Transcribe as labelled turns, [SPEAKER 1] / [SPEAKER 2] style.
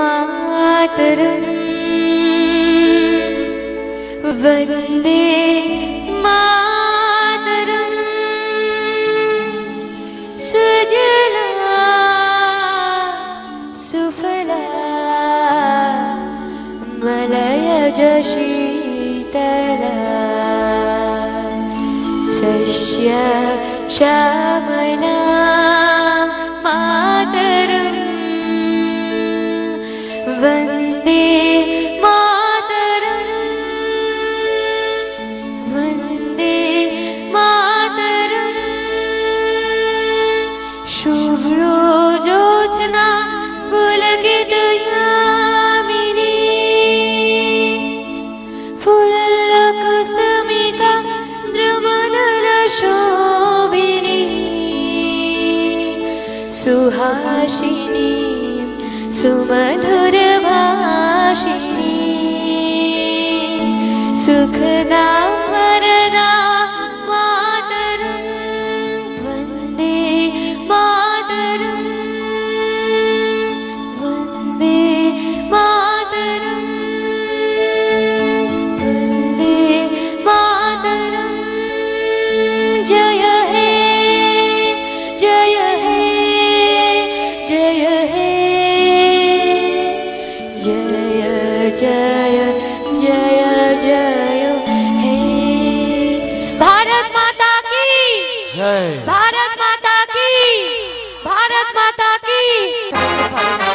[SPEAKER 1] मातरम्। वन्दे मातरम्। सुजला सुफला मलयज शीतला सस्य पुलकितयामिनी फुल्लकुसुमिका द्रुमदलशोभिनी। सुहासिनी सुमधुरभाषिणी सुखदा जय जय जय हे। भारत माता की। जय। भारत माता की। भारत माता की।